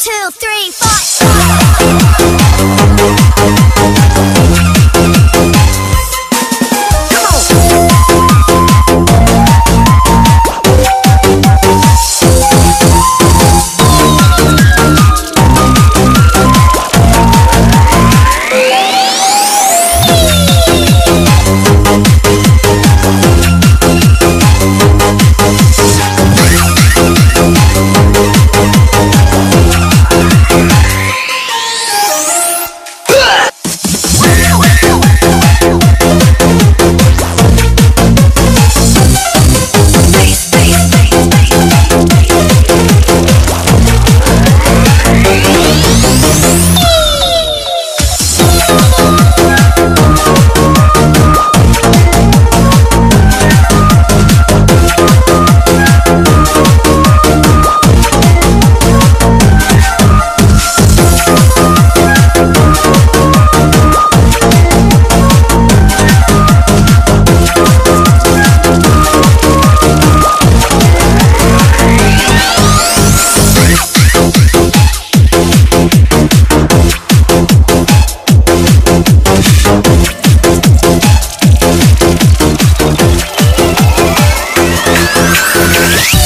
two, three, four. Yeah.